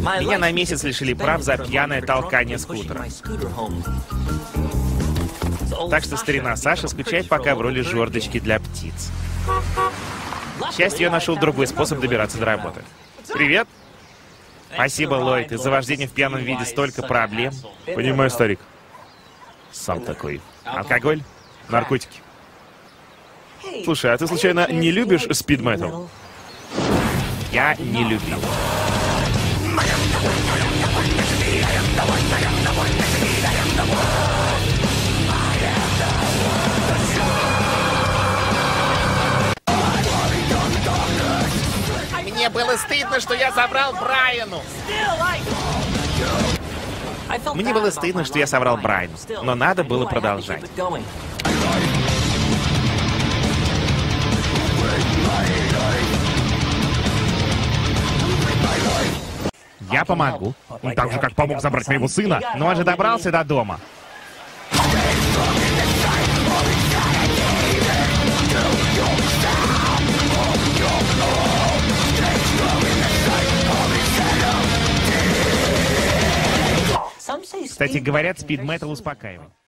Меня на месяц лишили прав за пьяное толкание скутера. Так что старина Саша скучает пока в роли жердочки для птиц. К счастью, я нашел другой способ добираться до работы. Привет. Спасибо, Ллойд. Из-за вождения в пьяном виде столько проблем. Понимаю, старик. Сам такой. Алкоголь? Наркотики. Слушай, а ты случайно не любишь спид метал? Я не любил. Было стыдно, что я соврал Брайану. Мне было стыдно, что я соврал Брайану, но надо было продолжать. Я помогу. Так же, как помог забрать моего сына. Но он же добрался до дома. Кстати, говорят, спид метал успокаивает.